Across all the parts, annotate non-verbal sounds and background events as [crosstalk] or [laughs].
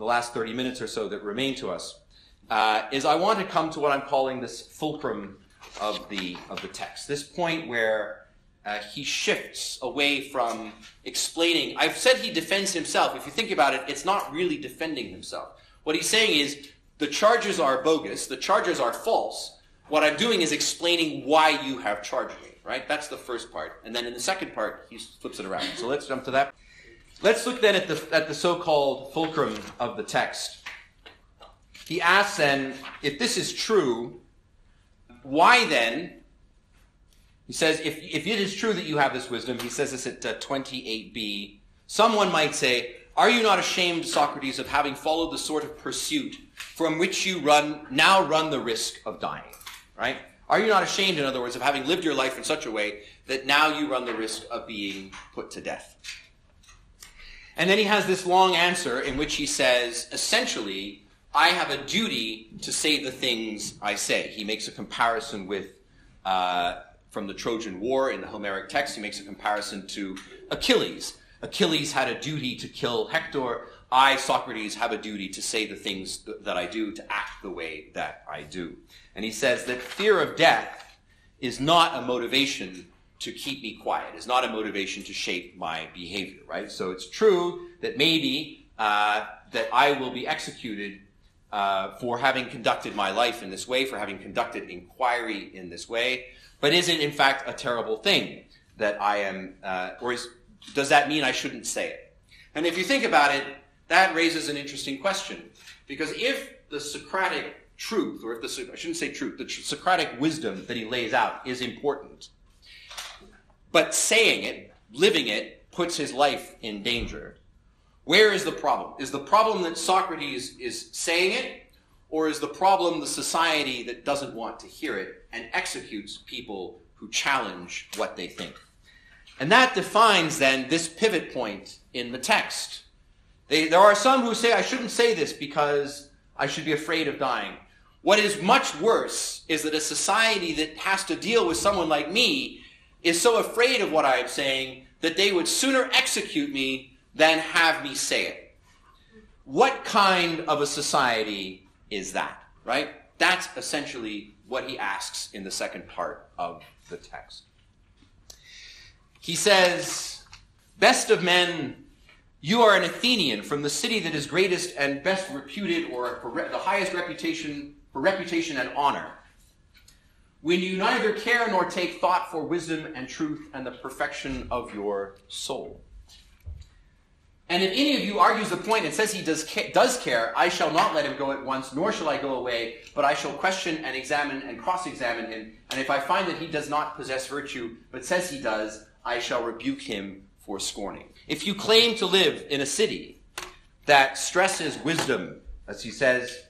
the last 30 minutes or so that remain to us, uh, is I want to come to what I'm calling this fulcrum of the, of the text. This point where uh, he shifts away from explaining. I've said he defends himself. If you think about it, it's not really defending himself. What he's saying is the charges are bogus, the charges are false. What I'm doing is explaining why you have charged me, right? That's the first part. And then in the second part, he flips it around. So let's jump to that. Let's look then at the, at the so-called fulcrum of the text. He asks then, if this is true, why then he says, if, if it is true that you have this wisdom, he says this at uh, 28b, someone might say, Are you not ashamed, Socrates, of having followed the sort of pursuit from which you run, now run the risk of dying? Right? Are you not ashamed, in other words, of having lived your life in such a way that now you run the risk of being put to death? And then he has this long answer in which he says, essentially, I have a duty to say the things I say. He makes a comparison with uh, from the Trojan War in the Homeric text. He makes a comparison to Achilles. Achilles had a duty to kill Hector. I, Socrates, have a duty to say the things th- that I do, to act the way that I do. And he says that fear of death is not a motivation to keep me quiet, is not a motivation to shape my behavior, right? So it's true that maybe uh, that I will be executed uh, for having conducted my life in this way, for having conducted inquiry in this way. But is it in fact a terrible thing that I am, uh, or is, does that mean I shouldn't say it? And if you think about it, that raises an interesting question. Because if the Socratic truth, or if the, I shouldn't say truth, the Socratic wisdom that he lays out is important, but saying it, living it, puts his life in danger, where is the problem? Is the problem that Socrates is saying it, or is the problem the society that doesn't want to hear it and executes people who challenge what they think? And that defines then this pivot point in the text. They, there are some who say, I shouldn't say this because I should be afraid of dying. What is much worse is that a society that has to deal with someone like me is so afraid of what I am saying that they would sooner execute me than have me say it. What kind of a society is that, right? That's essentially what he asks in the second part of the text. He says, Best of men, you are an Athenian from the city that is greatest and best reputed, or the highest reputation, for reputation and honor. When you neither care nor take thought for wisdom and truth and the perfection of your soul. And if any of you argues the point and says he does, does care, I shall not let him go at once, nor shall I go away, but I shall question and examine and cross examine him. And if I find that he does not possess virtue, but says he does, I shall rebuke him for scorning. If you claim to live in a city that stresses wisdom, as he says,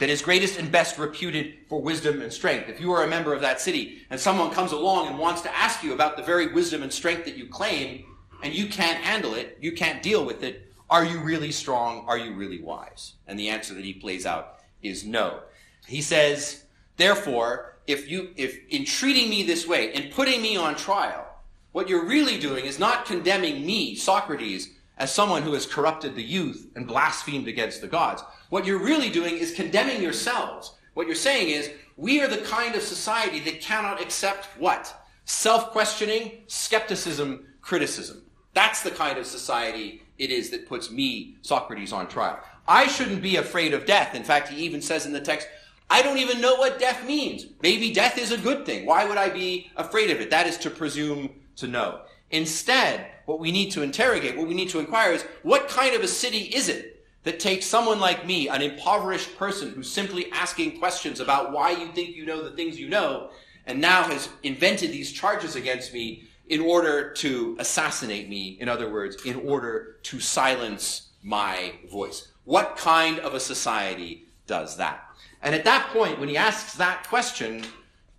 that is greatest and best reputed for wisdom and strength, if you are a member of that city and someone comes along and wants to ask you about the very wisdom and strength that you claim, and you can't handle it, you can't deal with it, are you really strong? Are you really wise? And the answer that he plays out is no. He says, therefore, if you, if in treating me this way, and putting me on trial, what you're really doing is not condemning me, Socrates, as someone who has corrupted the youth and blasphemed against the gods. What you're really doing is condemning yourselves. What you're saying is, we are the kind of society that cannot accept what? Self-questioning, skepticism, criticism. That's the kind of society it is that puts me, Socrates, on trial. I shouldn't be afraid of death. In fact, he even says in the text, I don't even know what death means. Maybe death is a good thing. Why would I be afraid of it? That is to presume to know. Instead, what we need to interrogate, what we need to inquire is, what kind of a city is it that takes someone like me, an impoverished person who's simply asking questions about why you think you know the things you know, and now has invented these charges against me in order to assassinate me, in other words, in order to silence my voice. What kind of a society does that? And at that point, when he asks that question,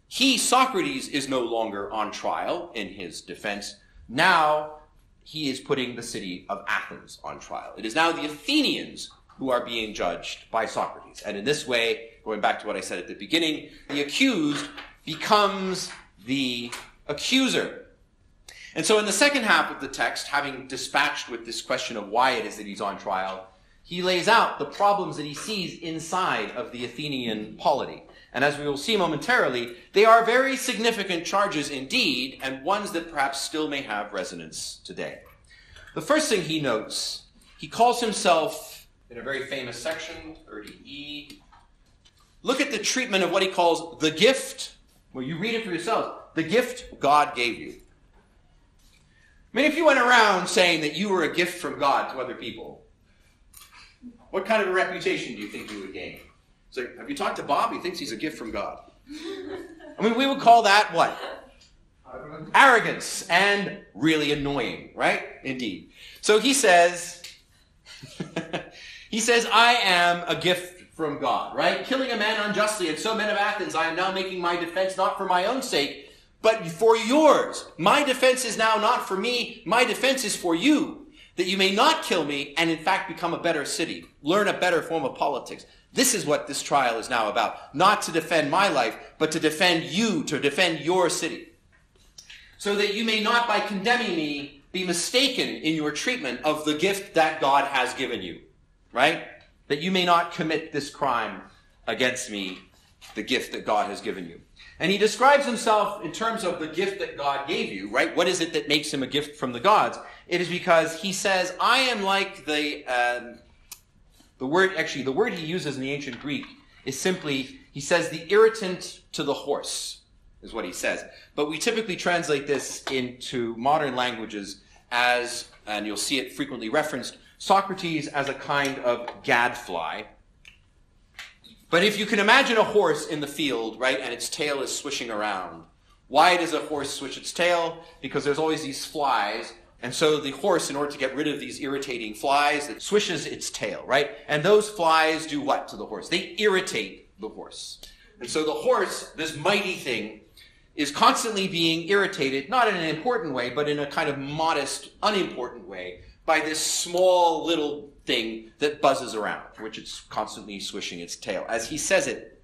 he, Socrates, is no longer on trial in his defense. Now he is putting the city of Athens on trial. It is now the Athenians who are being judged by Socrates. And in this way, going back to what I said at the beginning, the accused becomes the accuser. And so in the second half of the text, having dispatched with this question of why it is that he's on trial, he lays out the problems that he sees inside of the Athenian polity. And as we will see momentarily, they are very significant charges indeed, and ones that perhaps still may have resonance today. The first thing he notes, he calls himself, in a very famous section, 30e, look at the treatment of what he calls the gift. Well, you read it for yourself. The gift God gave you. I mean, if you went around saying that you were a gift from God to other people, what kind of a reputation do you think you would gain? Have you talked to Bob? He thinks he's a gift from God. I mean, we would call that what? Arrogance and really annoying, right? Indeed. So he says, [laughs] he says, I am a gift from God, right? Killing a man unjustly, and so men of Athens, I am now making my defense not for my own sake, but for yours. My defense is now not for me, my defense is for you, that you may not kill me and in fact become a better city, learn a better form of politics. This is what this trial is now about. Not to defend my life, but to defend you, to defend your city. So that you may not, by condemning me, be mistaken in your treatment of the gift that God has given you. Right? That you may not commit this crime against me, the gift that God has given you. And he describes himself in terms of the gift that God gave you, right? What is it that makes him a gift from the gods? It is because he says, I am like the, um, the word, actually, the word he uses in the ancient Greek is simply, he says, the irritant to the horse, is what he says. But we typically translate this into modern languages as, and you'll see it frequently referenced, Socrates as a kind of gadfly. But if you can imagine a horse in the field, right, and its tail is swishing around, why does a horse switch its tail? Because there's always these flies and so the horse, in order to get rid of these irritating flies, it swishes its tail, right? And those flies do what to the horse? They irritate the horse. And so the horse, this mighty thing, is constantly being irritated, not in an important way, but in a kind of modest, unimportant way, by this small little thing that buzzes around, which it's constantly swishing its tail. As he says it,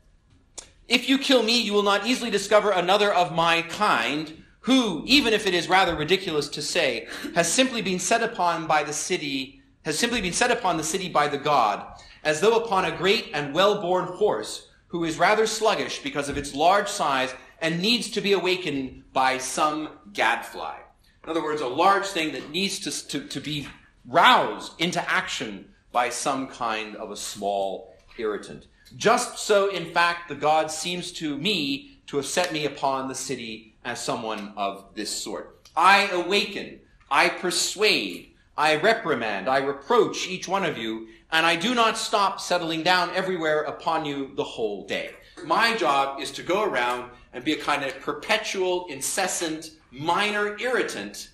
if you kill me, you will not easily discover another of my kind who, even if it is rather ridiculous to say, has simply been set upon by the city, has simply been set upon the city by the god, as though upon a great and well-born horse, who is rather sluggish because of its large size and needs to be awakened by some gadfly. In other words, a large thing that needs to, to, to be roused into action by some kind of a small irritant. Just so, in fact, the god seems to me to have set me upon the city as someone of this sort. I awaken, I persuade, I reprimand, I reproach each one of you, and I do not stop settling down everywhere upon you the whole day. My job is to go around and be a kind of perpetual, incessant, minor irritant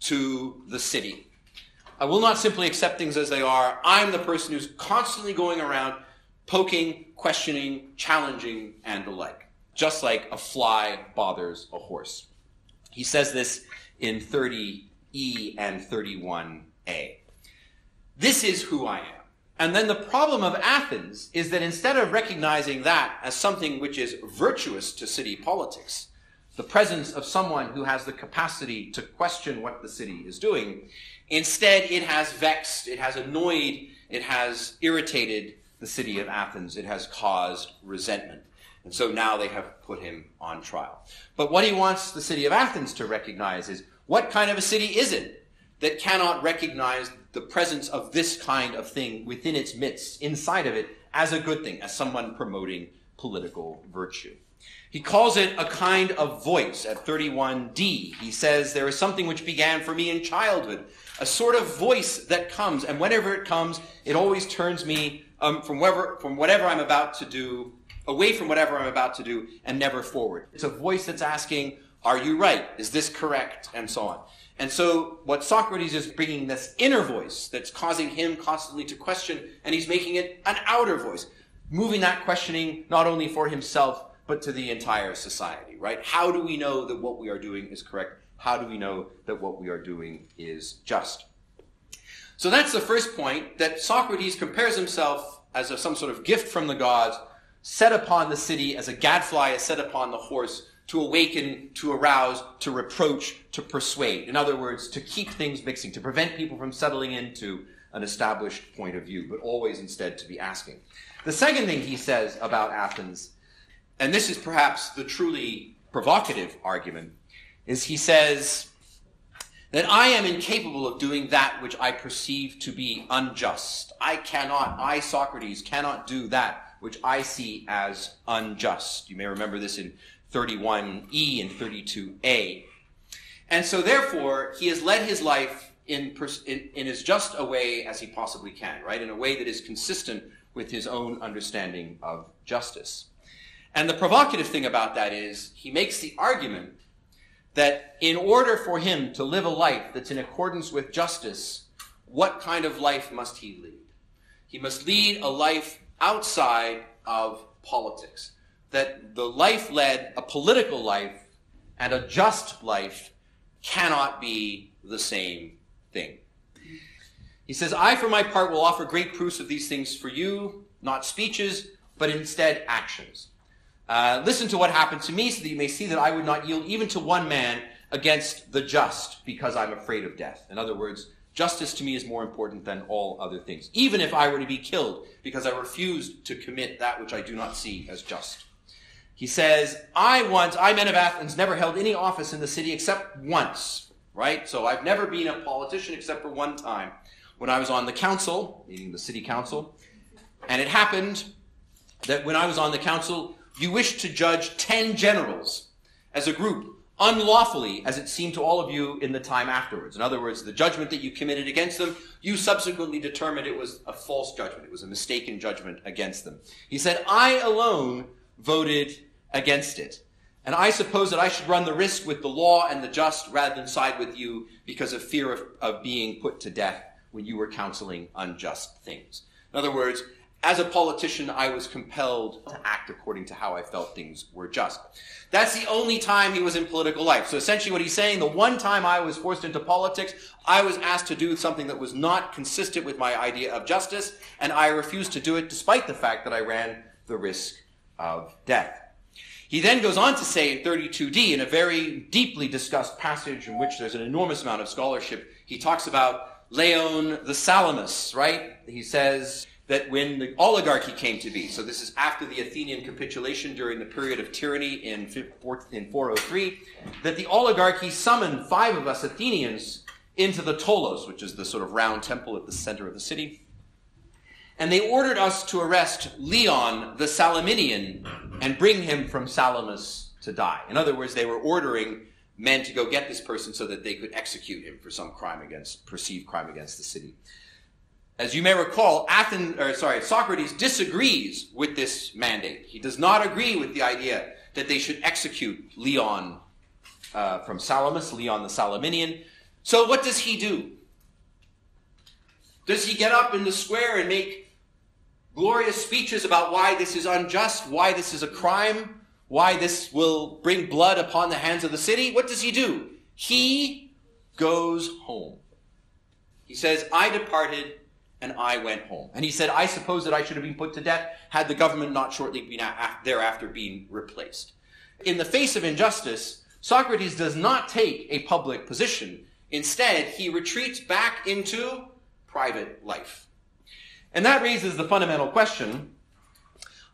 to the city. I will not simply accept things as they are. I'm the person who's constantly going around poking, questioning, challenging, and the like just like a fly bothers a horse. He says this in 30e and 31a. This is who I am. And then the problem of Athens is that instead of recognizing that as something which is virtuous to city politics, the presence of someone who has the capacity to question what the city is doing, instead it has vexed, it has annoyed, it has irritated the city of Athens, it has caused resentment. And so now they have put him on trial. But what he wants the city of Athens to recognize is what kind of a city is it that cannot recognize the presence of this kind of thing within its midst, inside of it, as a good thing, as someone promoting political virtue. He calls it a kind of voice at 31d. He says, There is something which began for me in childhood, a sort of voice that comes, and whenever it comes, it always turns me um, from, wherever, from whatever I'm about to do away from whatever I'm about to do and never forward. It's a voice that's asking, are you right? Is this correct? And so on. And so what Socrates is bringing this inner voice that's causing him constantly to question, and he's making it an outer voice, moving that questioning not only for himself, but to the entire society, right? How do we know that what we are doing is correct? How do we know that what we are doing is just? So that's the first point, that Socrates compares himself as a, some sort of gift from the gods set upon the city as a gadfly is set upon the horse to awaken, to arouse, to reproach, to persuade. In other words, to keep things mixing, to prevent people from settling into an established point of view, but always instead to be asking. The second thing he says about Athens, and this is perhaps the truly provocative argument, is he says that I am incapable of doing that which I perceive to be unjust. I cannot, I, Socrates, cannot do that which I see as unjust. You may remember this in 31e and 32a. And so therefore, he has led his life in, in, in as just a way as he possibly can, right? In a way that is consistent with his own understanding of justice. And the provocative thing about that is he makes the argument that in order for him to live a life that's in accordance with justice, what kind of life must he lead? He must lead a life outside of politics. That the life led, a political life, and a just life cannot be the same thing. He says, I, for my part, will offer great proofs of these things for you, not speeches, but instead actions. Uh, listen to what happened to me so that you may see that I would not yield even to one man against the just because I'm afraid of death. In other words, justice to me is more important than all other things, even if I were to be killed because I refused to commit that which I do not see as just. He says, I once, I, men of Athens, never held any office in the city except once, right? So I've never been a politician except for one time when I was on the council, meaning the city council. And it happened that when I was on the council, you wished to judge 10 generals as a group unlawfully as it seemed to all of you in the time afterwards. In other words, the judgment that you committed against them, you subsequently determined it was a false judgment. It was a mistaken judgment against them. He said, I alone voted against it. And I suppose that I should run the risk with the law and the just rather than side with you because of fear of, of being put to death when you were counseling unjust things. In other words, as a politician, I was compelled to act according to how I felt things were just. That's the only time he was in political life. So essentially what he's saying, the one time I was forced into politics, I was asked to do something that was not consistent with my idea of justice, and I refused to do it despite the fact that I ran the risk of death. He then goes on to say in 32d, in a very deeply discussed passage in which there's an enormous amount of scholarship, he talks about Leon the Salamis, right? He says, that when the oligarchy came to be, so this is after the Athenian capitulation during the period of tyranny in, in 403, that the oligarchy summoned five of us Athenians into the Tholos, which is the sort of round temple at the center of the city. And they ordered us to arrest Leon the Salaminian and bring him from Salamis to die. In other words, they were ordering men to go get this person so that they could execute him for some crime against, perceived crime against the city. As you may recall, Athens, or sorry, Socrates disagrees with this mandate. He does not agree with the idea that they should execute Leon uh, from Salamis, Leon the Salaminian. So what does he do? Does he get up in the square and make glorious speeches about why this is unjust, why this is a crime, why this will bring blood upon the hands of the city? What does he do? He goes home. He says, I departed and I went home. And he said, I suppose that I should have been put to death had the government not shortly been thereafter been replaced. In the face of injustice, Socrates does not take a public position. Instead, he retreats back into private life. And that raises the fundamental question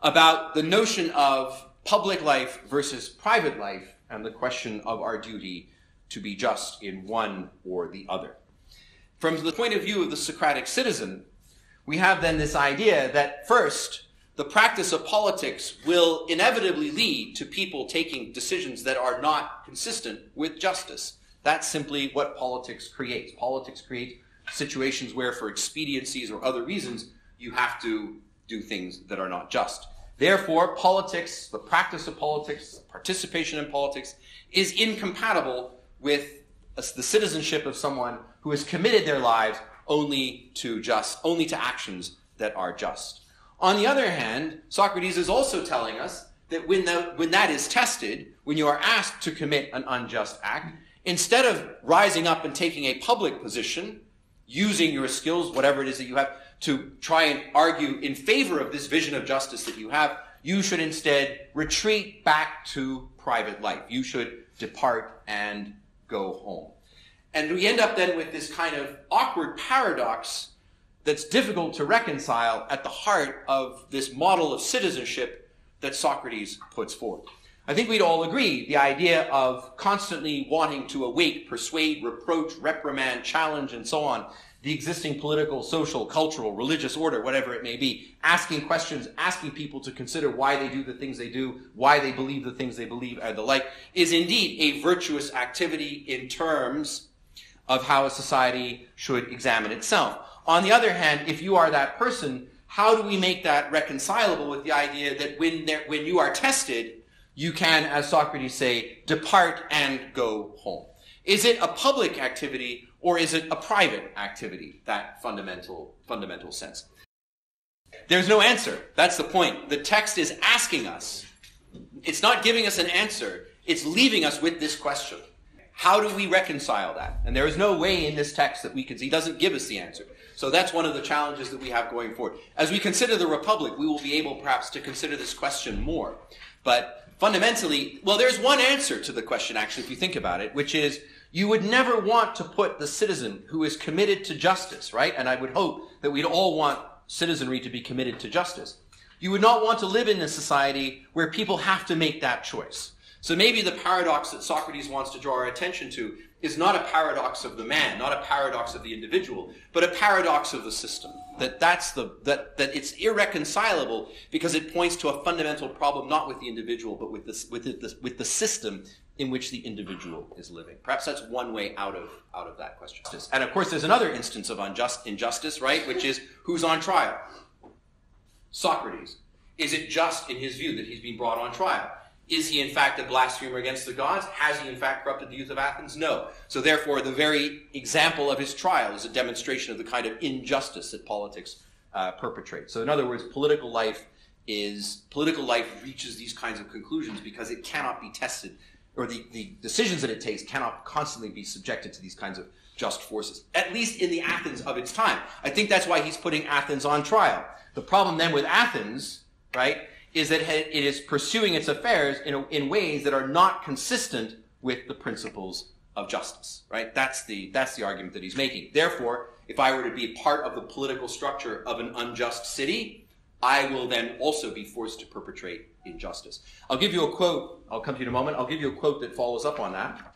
about the notion of public life versus private life and the question of our duty to be just in one or the other. From the point of view of the Socratic citizen, we have then this idea that first, the practice of politics will inevitably lead to people taking decisions that are not consistent with justice. That's simply what politics creates. Politics creates situations where, for expediencies or other reasons, you have to do things that are not just. Therefore, politics, the practice of politics, participation in politics, is incompatible with the citizenship of someone who has committed their lives only to just, only to actions that are just. On the other hand, Socrates is also telling us that when, the, when that is tested, when you are asked to commit an unjust act, instead of rising up and taking a public position, using your skills, whatever it is that you have, to try and argue in favor of this vision of justice that you have, you should instead retreat back to private life. You should depart and go home. And we end up then with this kind of awkward paradox that's difficult to reconcile at the heart of this model of citizenship that Socrates puts forth. I think we'd all agree the idea of constantly wanting to awake, persuade, reproach, reprimand, challenge, and so on the existing political, social, cultural, religious order, whatever it may be, asking questions, asking people to consider why they do the things they do, why they believe the things they believe, and the like, is indeed a virtuous activity in terms of how a society should examine itself. On the other hand, if you are that person, how do we make that reconcilable with the idea that when, there, when you are tested, you can, as Socrates say, depart and go home? Is it a public activity or is it a private activity, that fundamental, fundamental sense? There's no answer. That's the point. The text is asking us. It's not giving us an answer. It's leaving us with this question. How do we reconcile that? And there is no way in this text that we can see. He doesn't give us the answer. So that's one of the challenges that we have going forward. As we consider the Republic, we will be able perhaps to consider this question more. But fundamentally, well, there's one answer to the question, actually, if you think about it, which is you would never want to put the citizen who is committed to justice, right? And I would hope that we'd all want citizenry to be committed to justice. You would not want to live in a society where people have to make that choice. So maybe the paradox that Socrates wants to draw our attention to is not a paradox of the man, not a paradox of the individual, but a paradox of the system. That that's the that that it's irreconcilable because it points to a fundamental problem not with the individual but with this with the, with the system in which the individual is living. Perhaps that's one way out of out of that question. And of course, there's another instance of unjust injustice, right? Which is who's on trial? Socrates. Is it just in his view that he's being brought on trial? Is he in fact a blasphemer against the gods? Has he in fact corrupted the youth of Athens? No. So therefore, the very example of his trial is a demonstration of the kind of injustice that politics uh, perpetrates. So in other words, political life is political life reaches these kinds of conclusions because it cannot be tested or the, the decisions that it takes cannot constantly be subjected to these kinds of just forces, at least in the Athens of its time. I think that's why he's putting Athens on trial. The problem then with Athens, right, is that it is pursuing its affairs in, a, in ways that are not consistent with the principles of justice, right? That's the, that's the argument that he's making. Therefore, if I were to be part of the political structure of an unjust city, I will then also be forced to perpetrate injustice. I'll give you a quote. I'll come to you in a moment. I'll give you a quote that follows up on that.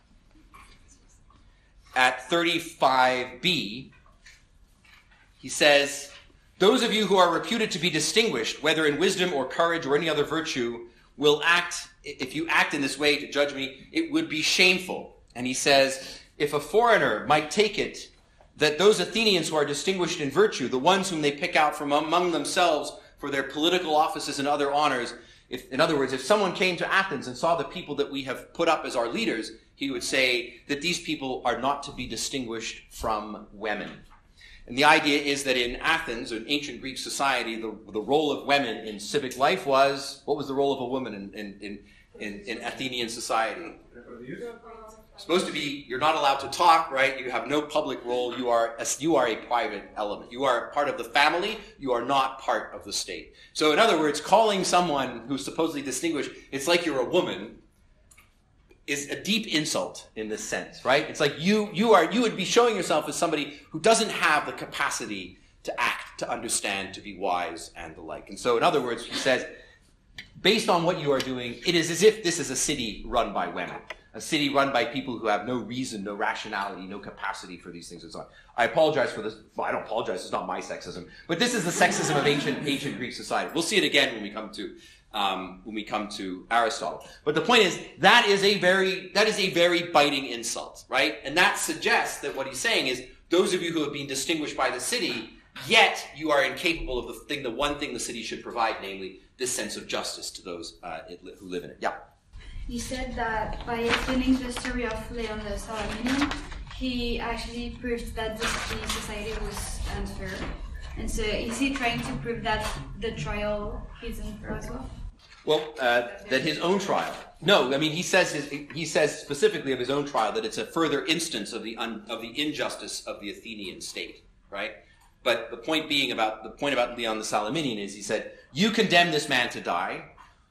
At 35b, he says, Those of you who are reputed to be distinguished, whether in wisdom or courage or any other virtue, will act, if you act in this way to judge me, it would be shameful. And he says, If a foreigner might take it that those Athenians who are distinguished in virtue, the ones whom they pick out from among themselves for their political offices and other honors, if, in other words, if someone came to Athens and saw the people that we have put up as our leaders, he would say that these people are not to be distinguished from women. And the idea is that in Athens, in ancient Greek society, the, the role of women in civic life was what was the role of a woman in, in, in, in, in Athenian society? supposed to be you're not allowed to talk right? You have no public role. You are a, you are a private element. You are part of the family. You are not part of the state. So in other words calling someone who's supposedly distinguished it's like you're a woman is a deep insult in this sense right it's like you you are you would be showing yourself as somebody who doesn't have the capacity to act to understand to be wise and the like and so in other words he says based on what you are doing it is as if this is a city run by women a city run by people who have no reason, no rationality, no capacity for these things and so on. I apologize for this. Well, I don't apologize. It's not my sexism, but this is the sexism of ancient ancient Greek society. We'll see it again when we come to um, when we come to Aristotle. But the point is that is a very that is a very biting insult, right? And that suggests that what he's saying is those of you who have been distinguished by the city, yet you are incapable of the thing, the one thing the city should provide, namely this sense of justice to those uh, who live in it. Yeah. He said that by explaining the story of Leon the Salaminian, he actually proved that the society was unfair. And so is he trying to prove that the trial is unfair as well? Well, uh, that his own trial. No, I mean he says his, he says specifically of his own trial that it's a further instance of the un, of the injustice of the Athenian state, right? But the point being about the point about Leon the Salaminian is he said, "You condemn this man to die.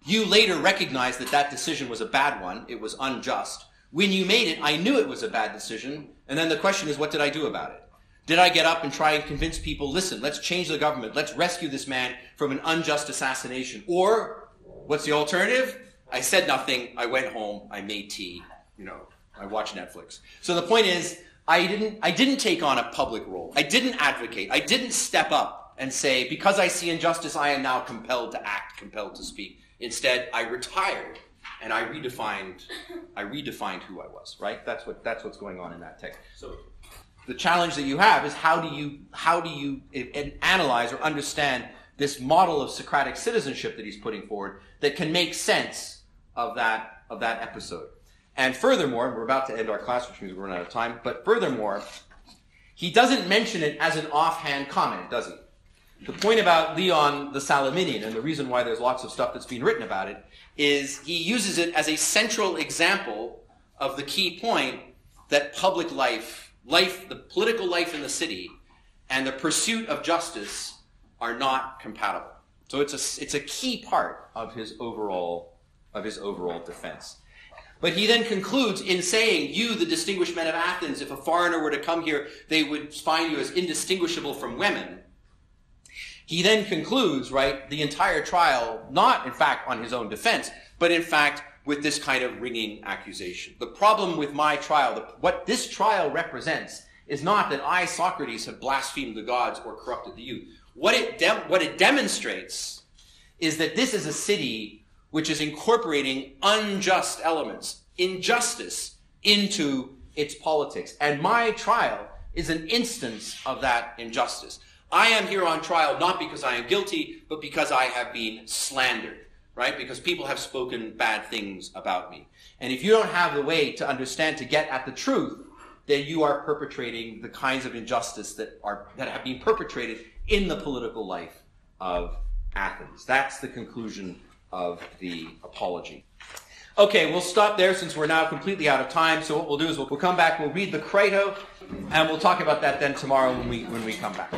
You later recognized that that decision was a bad one. It was unjust. When you made it, I knew it was a bad decision. And then the question is, what did I do about it? Did I get up and try and convince people, listen, let's change the government, let's rescue this man from an unjust assassination? Or, what's the alternative? I said nothing, I went home, I made tea, you know, I watched Netflix. So the point is, I didn't, I didn't take on a public role. I didn't advocate. I didn't step up and say, because I see injustice, I am now compelled to act, compelled to speak. Instead, I retired and I redefined, I redefined who I was, right? That's what, that's what's going on in that text. So the challenge that you have is how do you, how do you eh, analyze or understand this model of Socratic citizenship that he's putting forward that can make sense of that, of that episode. And furthermore, we're about to end our class, which means we're running out of time, but furthermore, he doesn't mention it as an offhand comment, does he? The point about Leon the Salaminian and the reason why there's lots of stuff that's been written about it is he uses it as a central example of the key point that public life, life, the political life in the city, and the pursuit of justice are not compatible. So it's a, it's a key part of his overall, of his overall defense. But he then concludes in saying, You, the distinguished men of Athens, if a foreigner were to come here, they would find you as indistinguishable from women. He then concludes, right, the entire trial, not in fact on his own defense, but in fact with this kind of ringing accusation. The problem with my trial, the, what this trial represents, is not that I, Socrates, have blasphemed the gods or corrupted the youth. What it, de- what it demonstrates is that this is a city which is incorporating unjust elements, injustice into its politics. And my trial is an instance of that injustice. I am here on trial not because I am guilty, but because I have been slandered, right? Because people have spoken bad things about me. And if you don't have the way to understand, to get at the truth, then you are perpetrating the kinds of injustice that are, that have been perpetrated in the political life of Athens. That's the conclusion of the apology. Okay, we'll stop there since we're now completely out of time. So what we'll do is we'll, come back, we'll read the Crito, and we'll talk about that then tomorrow when we when we come back.